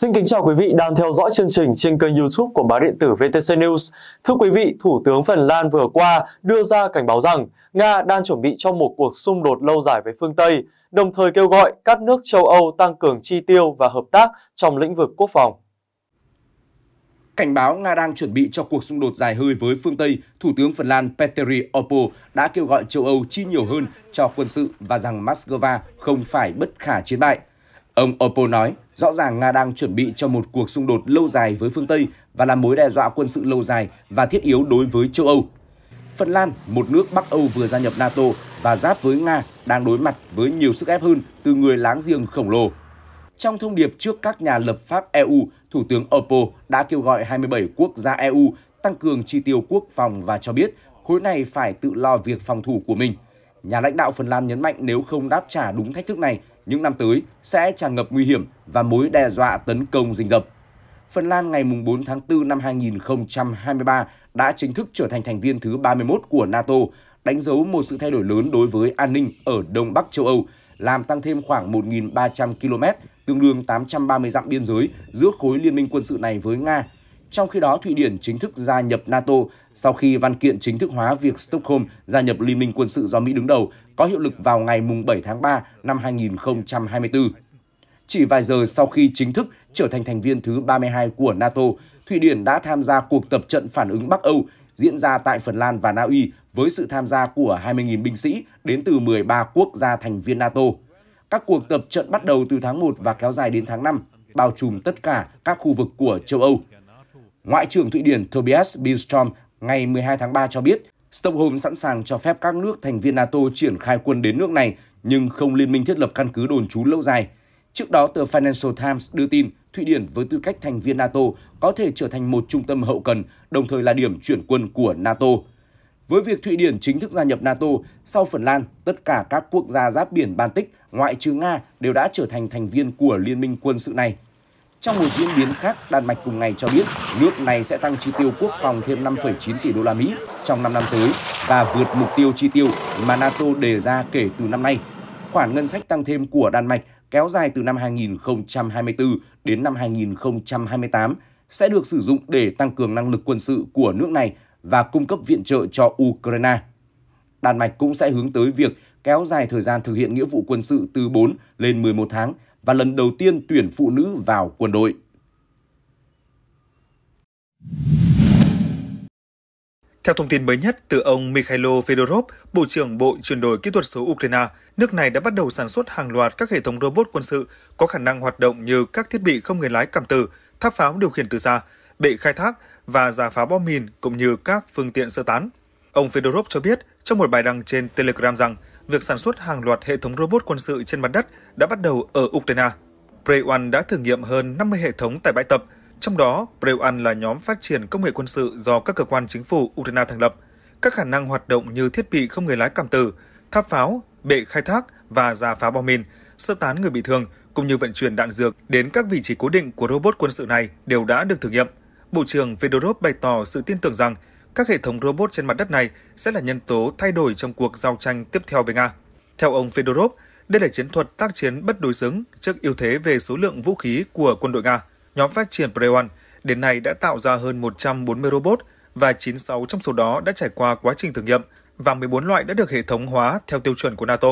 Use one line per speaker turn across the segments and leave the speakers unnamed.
Xin kính chào quý vị đang theo dõi chương trình trên kênh YouTube của báo điện tử VTC News. Thưa quý vị, Thủ tướng Phần Lan vừa qua đưa ra cảnh báo rằng Nga đang chuẩn bị cho một cuộc xung đột lâu dài với phương Tây, đồng thời kêu gọi các nước châu Âu tăng cường chi tiêu và hợp tác trong lĩnh vực quốc phòng.
Cảnh báo Nga đang chuẩn bị cho cuộc xung đột dài hơi với phương Tây, Thủ tướng Phần Lan Petteri Orpo đã kêu gọi châu Âu chi nhiều hơn cho quân sự và rằng Moscow không phải bất khả chiến bại. Ông Oppo nói, rõ ràng Nga đang chuẩn bị cho một cuộc xung đột lâu dài với phương Tây và là mối đe dọa quân sự lâu dài và thiết yếu đối với châu Âu. Phần Lan, một nước Bắc Âu vừa gia nhập NATO và giáp với Nga, đang đối mặt với nhiều sức ép hơn từ người láng giềng khổng lồ. Trong thông điệp trước các nhà lập pháp EU, Thủ tướng Oppo đã kêu gọi 27 quốc gia EU tăng cường chi tiêu quốc phòng và cho biết khối này phải tự lo việc phòng thủ của mình. Nhà lãnh đạo Phần Lan nhấn mạnh nếu không đáp trả đúng thách thức này, những năm tới sẽ tràn ngập nguy hiểm và mối đe dọa tấn công rình rập. Phần Lan ngày 4 tháng 4 năm 2023 đã chính thức trở thành thành viên thứ 31 của NATO, đánh dấu một sự thay đổi lớn đối với an ninh ở Đông Bắc châu Âu, làm tăng thêm khoảng 1.300 km, tương đương 830 dặm biên giới giữa khối liên minh quân sự này với Nga. Trong khi đó, Thụy Điển chính thức gia nhập NATO sau khi văn kiện chính thức hóa việc Stockholm gia nhập Liên minh quân sự do Mỹ đứng đầu có hiệu lực vào ngày 7 tháng 3 năm 2024. Chỉ vài giờ sau khi chính thức trở thành thành viên thứ 32 của NATO, Thụy Điển đã tham gia cuộc tập trận phản ứng Bắc Âu diễn ra tại Phần Lan và Na Uy với sự tham gia của 20.000 binh sĩ đến từ 13 quốc gia thành viên NATO. Các cuộc tập trận bắt đầu từ tháng 1 và kéo dài đến tháng 5, bao trùm tất cả các khu vực của châu Âu. Ngoại trưởng Thụy Điển Tobias Billstrom ngày 12 tháng 3 cho biết Stockholm sẵn sàng cho phép các nước thành viên NATO triển khai quân đến nước này, nhưng không liên minh thiết lập căn cứ đồn trú lâu dài. Trước đó, tờ Financial Times đưa tin Thụy Điển với tư cách thành viên NATO có thể trở thành một trung tâm hậu cần, đồng thời là điểm chuyển quân của NATO. Với việc Thụy Điển chính thức gia nhập NATO, sau Phần Lan, tất cả các quốc gia giáp biển Baltic, ngoại trừ Nga, đều đã trở thành thành viên của liên minh quân sự này. Trong một diễn biến khác, Đan Mạch cùng ngày cho biết nước này sẽ tăng chi tiêu quốc phòng thêm 5,9 tỷ đô la Mỹ trong 5 năm tới và vượt mục tiêu chi tiêu mà NATO đề ra kể từ năm nay. Khoản ngân sách tăng thêm của Đan Mạch kéo dài từ năm 2024 đến năm 2028 sẽ được sử dụng để tăng cường năng lực quân sự của nước này và cung cấp viện trợ cho Ukraine. Đan Mạch cũng sẽ hướng tới việc kéo dài thời gian thực hiện nghĩa vụ quân sự từ 4 lên 11 tháng và lần đầu tiên tuyển phụ nữ vào quân đội.
Theo thông tin mới nhất từ ông Mikhailo Fedorov, Bộ trưởng Bộ chuyển đổi kỹ thuật số Ukraine, nước này đã bắt đầu sản xuất hàng loạt các hệ thống robot quân sự có khả năng hoạt động như các thiết bị không người lái cảm tử, tháp pháo điều khiển từ xa, bệ khai thác và giả phá bom mìn cũng như các phương tiện sơ tán. Ông Fedorov cho biết trong một bài đăng trên Telegram rằng việc sản xuất hàng loạt hệ thống robot quân sự trên mặt đất đã bắt đầu ở Ukraine. Prey đã thử nghiệm hơn 50 hệ thống tại bãi tập, trong đó Prey là nhóm phát triển công nghệ quân sự do các cơ quan chính phủ Ukraine thành lập. Các khả năng hoạt động như thiết bị không người lái cảm tử, tháp pháo, bệ khai thác và giả phá bom mìn, sơ tán người bị thương cũng như vận chuyển đạn dược đến các vị trí cố định của robot quân sự này đều đã được thử nghiệm. Bộ trưởng Fedorov bày tỏ sự tin tưởng rằng các hệ thống robot trên mặt đất này sẽ là nhân tố thay đổi trong cuộc giao tranh tiếp theo với Nga. Theo ông Fedorov, đây là chiến thuật tác chiến bất đối xứng trước ưu thế về số lượng vũ khí của quân đội Nga. Nhóm phát triển Prewan đến nay đã tạo ra hơn 140 robot và 96 trong số đó đã trải qua quá trình thử nghiệm và 14 loại đã được hệ thống hóa theo tiêu chuẩn của NATO.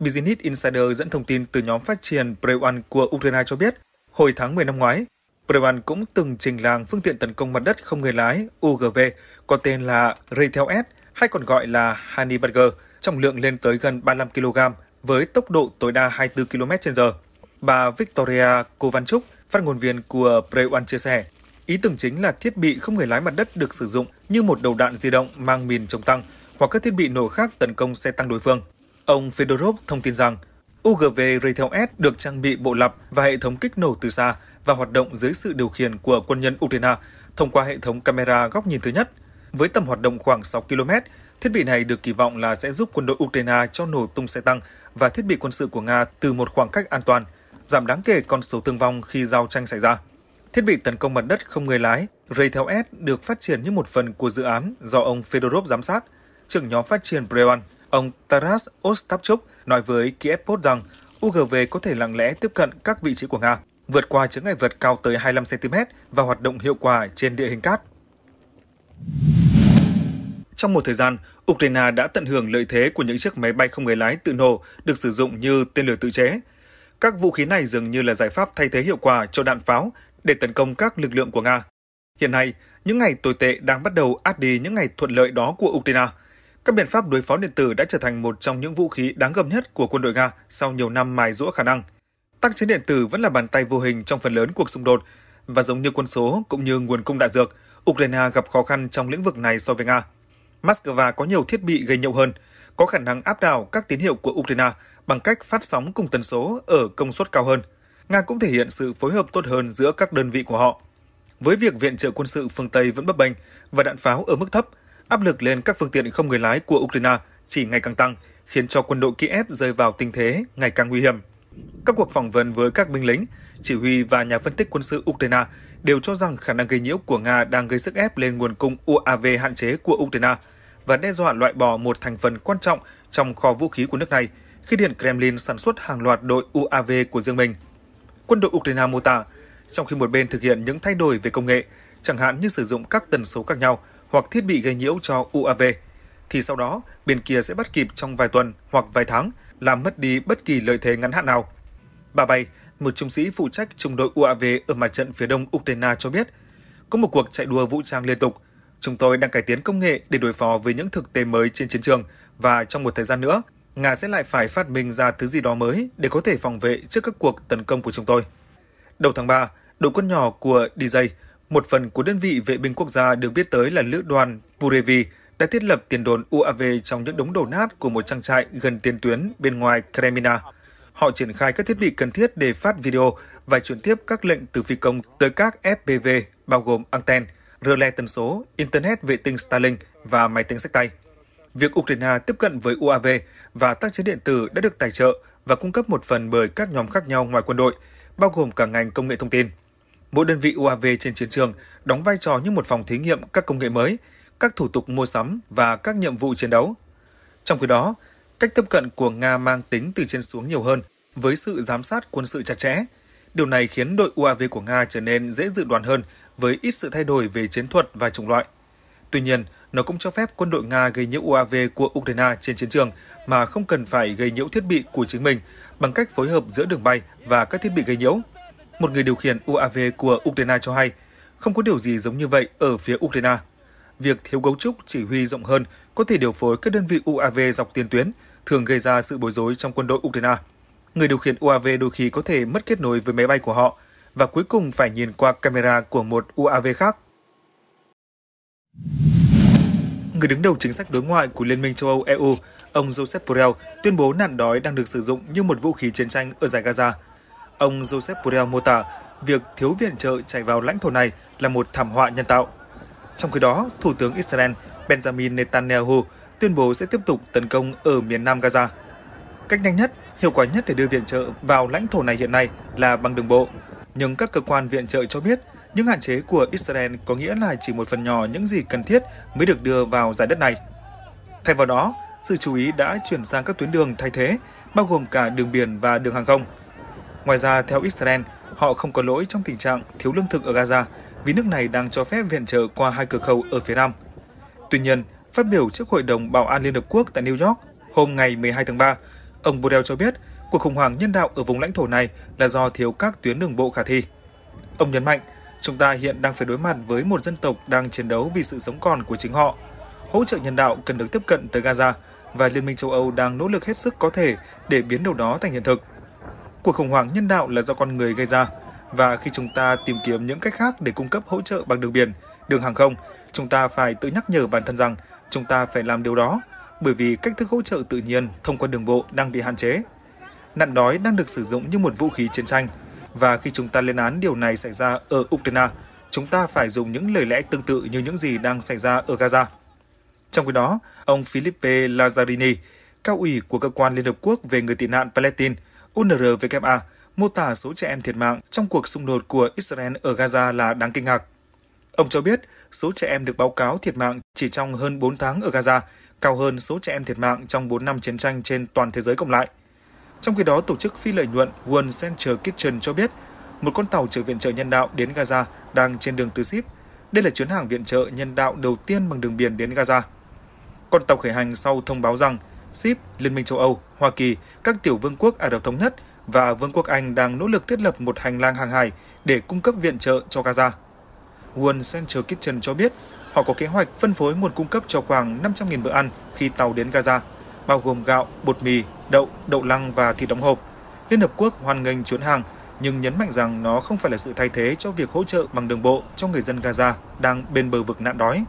Business Insider dẫn thông tin từ nhóm phát triển Prewan của Ukraine cho biết, hồi tháng 10 năm ngoái, Prewan cũng từng trình làng phương tiện tấn công mặt đất không người lái UGV có tên là Raytheon S hay còn gọi là Honeyburger trọng lượng lên tới gần 35 kg với tốc độ tối đa 24 km/h. Bà Victoria Kovanchuk, phát ngôn viên của Prewan chia sẻ, ý tưởng chính là thiết bị không người lái mặt đất được sử dụng như một đầu đạn di động mang mìn chống tăng hoặc các thiết bị nổ khác tấn công xe tăng đối phương. Ông Fedorov thông tin rằng UGV Raytheon S được trang bị bộ lặp và hệ thống kích nổ từ xa và hoạt động dưới sự điều khiển của quân nhân Ukraine thông qua hệ thống camera góc nhìn thứ nhất. Với tầm hoạt động khoảng 6 km, thiết bị này được kỳ vọng là sẽ giúp quân đội Ukraine cho nổ tung xe tăng và thiết bị quân sự của Nga từ một khoảng cách an toàn, giảm đáng kể con số thương vong khi giao tranh xảy ra. Thiết bị tấn công mặt đất không người lái Raytheon S được phát triển như một phần của dự án do ông Fedorov giám sát. Trưởng nhóm phát triển Breon, ông Taras Ostapchuk nói với Kiev Post rằng UGV có thể lặng lẽ tiếp cận các vị trí của Nga vượt qua chướng ngại vật cao tới 25 cm và hoạt động hiệu quả trên địa hình cát. Trong một thời gian, Ukraine đã tận hưởng lợi thế của những chiếc máy bay không người lái tự nổ được sử dụng như tên lửa tự chế. Các vũ khí này dường như là giải pháp thay thế hiệu quả cho đạn pháo để tấn công các lực lượng của Nga. Hiện nay, những ngày tồi tệ đang bắt đầu át đi những ngày thuận lợi đó của Ukraine. Các biện pháp đối phó điện tử đã trở thành một trong những vũ khí đáng gầm nhất của quân đội Nga sau nhiều năm mài rũa khả năng. Tác chiến điện tử vẫn là bàn tay vô hình trong phần lớn cuộc xung đột và giống như quân số cũng như nguồn cung đạn dược, Ukraine gặp khó khăn trong lĩnh vực này so với Nga. Moscow có nhiều thiết bị gây nhậu hơn, có khả năng áp đảo các tín hiệu của Ukraine bằng cách phát sóng cùng tần số ở công suất cao hơn. Nga cũng thể hiện sự phối hợp tốt hơn giữa các đơn vị của họ. Với việc viện trợ quân sự phương Tây vẫn bấp bênh và đạn pháo ở mức thấp, áp lực lên các phương tiện không người lái của Ukraine chỉ ngày càng tăng, khiến cho quân đội Kiev rơi vào tình thế ngày càng nguy hiểm. Các cuộc phỏng vấn với các binh lính, chỉ huy và nhà phân tích quân sự Ukraine đều cho rằng khả năng gây nhiễu của Nga đang gây sức ép lên nguồn cung UAV hạn chế của Ukraine và đe dọa loại bỏ một thành phần quan trọng trong kho vũ khí của nước này khi Điện Kremlin sản xuất hàng loạt đội UAV của riêng mình. Quân đội Ukraine mô tả, trong khi một bên thực hiện những thay đổi về công nghệ, chẳng hạn như sử dụng các tần số khác nhau hoặc thiết bị gây nhiễu cho UAV, thì sau đó bên kia sẽ bắt kịp trong vài tuần hoặc vài tháng, làm mất đi bất kỳ lợi thế ngắn hạn nào. Bà Bay, một trung sĩ phụ trách trung đội UAV ở mặt trận phía đông Ukraine cho biết, có một cuộc chạy đua vũ trang liên tục. Chúng tôi đang cải tiến công nghệ để đối phó với những thực tế mới trên chiến trường và trong một thời gian nữa, Nga sẽ lại phải phát minh ra thứ gì đó mới để có thể phòng vệ trước các cuộc tấn công của chúng tôi. Đầu tháng 3, đội quân nhỏ của DJ, một phần của đơn vị vệ binh quốc gia được biết tới là lữ đoàn Purevi đã thiết lập tiền đồn UAV trong những đống đổ nát của một trang trại gần tiền tuyến bên ngoài Kremina. Họ triển khai các thiết bị cần thiết để phát video và chuyển tiếp các lệnh từ phi công tới các FPV bao gồm anten, rơ le tần số, Internet vệ tinh Starlink và máy tính sách tay. Việc Ukraine tiếp cận với UAV và tác chiến điện tử đã được tài trợ và cung cấp một phần bởi các nhóm khác nhau ngoài quân đội, bao gồm cả ngành công nghệ thông tin. Mỗi đơn vị UAV trên chiến trường đóng vai trò như một phòng thí nghiệm các công nghệ mới, các thủ tục mua sắm và các nhiệm vụ chiến đấu. Trong khi đó, cách tiếp cận của Nga mang tính từ trên xuống nhiều hơn với sự giám sát quân sự chặt chẽ. Điều này khiến đội UAV của Nga trở nên dễ dự đoán hơn với ít sự thay đổi về chiến thuật và chủng loại. Tuy nhiên, nó cũng cho phép quân đội Nga gây nhiễu UAV của Ukraine trên chiến trường mà không cần phải gây nhiễu thiết bị của chính mình bằng cách phối hợp giữa đường bay và các thiết bị gây nhiễu. Một người điều khiển UAV của Ukraine cho hay, không có điều gì giống như vậy ở phía Ukraine. Việc thiếu cấu trúc chỉ huy rộng hơn có thể điều phối các đơn vị UAV dọc tiền tuyến, thường gây ra sự bối rối trong quân đội Ukraine. Người điều khiển UAV đôi khi có thể mất kết nối với máy bay của họ và cuối cùng phải nhìn qua camera của một UAV khác. Người đứng đầu chính sách đối ngoại của Liên minh châu Âu EU, ông Joseph Borrell tuyên bố nạn đói đang được sử dụng như một vũ khí chiến tranh ở giải Gaza. Ông Joseph Borrell mô tả việc thiếu viện trợ chảy vào lãnh thổ này là một thảm họa nhân tạo. Trong khi đó, Thủ tướng Israel Benjamin Netanyahu tuyên bố sẽ tiếp tục tấn công ở miền nam Gaza. Cách nhanh nhất, hiệu quả nhất để đưa viện trợ vào lãnh thổ này hiện nay là bằng đường bộ. Nhưng các cơ quan viện trợ cho biết những hạn chế của Israel có nghĩa là chỉ một phần nhỏ những gì cần thiết mới được đưa vào giải đất này. Thay vào đó, sự chú ý đã chuyển sang các tuyến đường thay thế, bao gồm cả đường biển và đường hàng không. Ngoài ra, theo Israel, họ không có lỗi trong tình trạng thiếu lương thực ở Gaza vì nước này đang cho phép viện trợ qua hai cửa khẩu ở phía nam. Tuy nhiên, phát biểu trước Hội đồng Bảo an Liên Hợp Quốc tại New York hôm ngày 12 tháng 3, ông Borrell cho biết cuộc khủng hoảng nhân đạo ở vùng lãnh thổ này là do thiếu các tuyến đường bộ khả thi. Ông nhấn mạnh, chúng ta hiện đang phải đối mặt với một dân tộc đang chiến đấu vì sự sống còn của chính họ. Hỗ trợ nhân đạo cần được tiếp cận tới Gaza và Liên minh châu Âu đang nỗ lực hết sức có thể để biến điều đó thành hiện thực. Cuộc khủng hoảng nhân đạo là do con người gây ra và khi chúng ta tìm kiếm những cách khác để cung cấp hỗ trợ bằng đường biển, đường hàng không, chúng ta phải tự nhắc nhở bản thân rằng chúng ta phải làm điều đó bởi vì cách thức hỗ trợ tự nhiên thông qua đường bộ đang bị hạn chế. Nạn đói đang được sử dụng như một vũ khí chiến tranh và khi chúng ta lên án điều này xảy ra ở Ukraine, chúng ta phải dùng những lời lẽ tương tự như những gì đang xảy ra ở Gaza. Trong khi đó, ông Philippe Lazzarini, cao ủy của cơ quan Liên Hợp Quốc về người tị nạn Palestine, UNRWA, mô tả số trẻ em thiệt mạng trong cuộc xung đột của Israel ở Gaza là đáng kinh ngạc. Ông cho biết số trẻ em được báo cáo thiệt mạng chỉ trong hơn 4 tháng ở Gaza, cao hơn số trẻ em thiệt mạng trong 4 năm chiến tranh trên toàn thế giới cộng lại. Trong khi đó, tổ chức phi lợi nhuận World Central Kitchen cho biết một con tàu chở viện trợ nhân đạo đến Gaza đang trên đường từ ship. Đây là chuyến hàng viện trợ nhân đạo đầu tiên bằng đường biển đến Gaza. Con tàu khởi hành sau thông báo rằng SIP, Liên minh châu Âu, Hoa Kỳ, các tiểu vương quốc Ả Rập Thống Nhất và Vương quốc Anh đang nỗ lực thiết lập một hành lang hàng hải để cung cấp viện trợ cho Gaza. World Central Kitchen cho biết họ có kế hoạch phân phối nguồn cung cấp cho khoảng 500.000 bữa ăn khi tàu đến Gaza, bao gồm gạo, bột mì, đậu, đậu lăng và thịt đóng hộp. Liên Hợp Quốc hoan nghênh chuyến hàng, nhưng nhấn mạnh rằng nó không phải là sự thay thế cho việc hỗ trợ bằng đường bộ cho người dân Gaza đang bên bờ vực nạn đói.